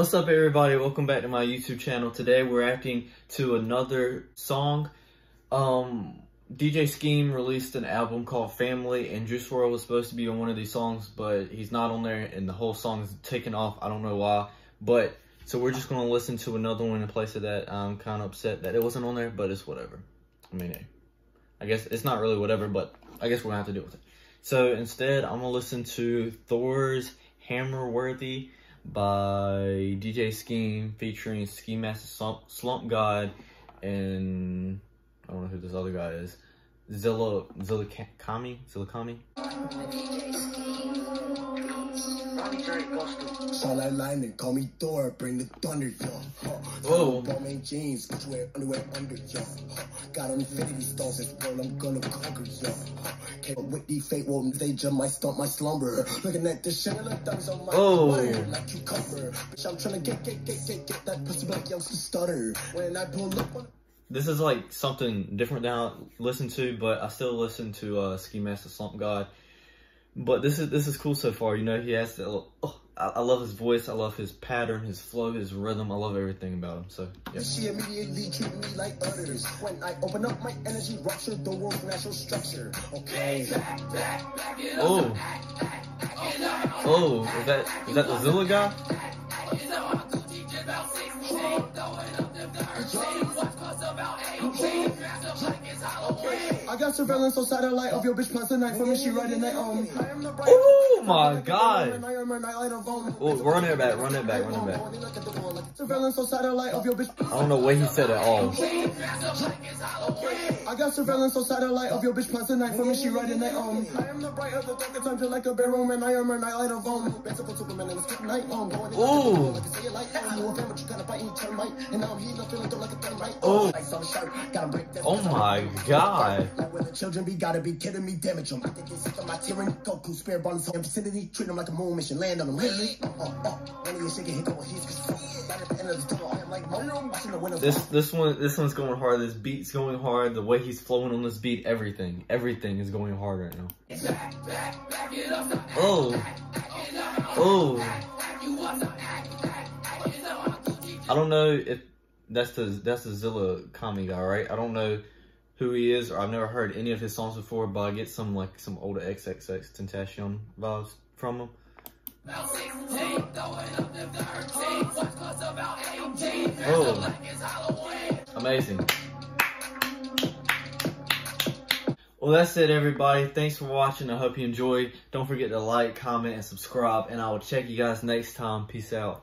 What's up everybody? Welcome back to my YouTube channel. Today we're acting to another song. Um, DJ Scheme released an album called Family and Juice WRLD was supposed to be on one of these songs, but he's not on there and the whole song is taken off. I don't know why. But, so we're just to listen to another one in place of that. I'm kind of upset that it wasn't on there, but it's whatever. I mean, I guess it's not really whatever, but I guess we're to have to deal with it. So instead, I'm to listen to Thor's Hammerworthy by DJ Scheme featuring Ski Mask the Slump, Slump God and I don't know who this other guy is. Zilla Zilla Kami Zilla Kami. Starlight lightning, call me Thor, bring the thunder, yo. Whoa. Balmain jeans, cause wear underwear under, yo. Got infinity stones, this world I'm gonna conquer, yo. Came with the fate, won't they jump my stomp, my slumber. Looking at shit, like thumbs on my oh. wire, like cucumber. Bitch, I'm trying to get, get, get, get, get that pussy back, yo, stutter. When I pull up on this is like something different than I listen to, but I still listen to uh, Ski Mask the Slump God. But this is this is cool so far. You know, he has the. Oh, I, I, love his voice. I love his pattern, his flow, his rhythm. I love everything about him. So yeah. She immediately treat me like others. When I open up my energy, rupture the world's structure. Okay. Oh. Oh, is that is that the Zilla guy? Got surveillance on satellite of your bitch past the night for me. She riding that on me. Oh my god. Oh, run it back, run it back, run it back. Surveillance on satellite of your bitch. I don't know what he said at all. I got surveillance on satellite of your bitch past the night for me. She riding that on me. I am the bright of the dark times like a barrel man. I am her nightlight of on me. Basic Superman and it's night on. Ooh. Oh. Oh my god. Like where the children be, gotta be kidding me, damage them. I think it's my tyranny. Goku, spirit ball in vicinity. Treat them like a moon mission, land on them. Really? Uh, uh, one of your shaking hit go he's right at the end of the tunnel. I am like Mario watching the window. This this one this one's going hard. This beat's going hard. The way he's flowing on this beat, everything, everything is going hard right now. Oh. Oh. I don't know if that's the that's the Zilla Kami guy, right? I don't know who he is, or I've never heard any of his songs before, but I get some like some older XXX Tentacion vibes from him. Oh, amazing. Well, that's it, everybody. Thanks for watching. I hope you enjoyed. Don't forget to like, comment, and subscribe. And I will check you guys next time. Peace out.